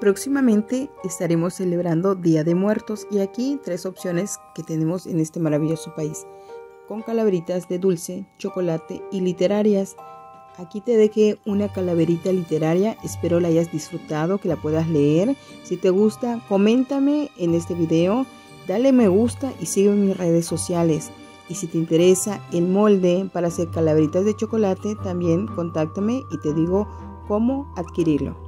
Próximamente estaremos celebrando Día de Muertos y aquí tres opciones que tenemos en este maravilloso país, con calaveritas de dulce, chocolate y literarias. Aquí te dejé una calaverita literaria, espero la hayas disfrutado, que la puedas leer. Si te gusta, coméntame en este video, dale me gusta y sigue en mis redes sociales. Y si te interesa el molde para hacer calaveritas de chocolate, también contáctame y te digo cómo adquirirlo.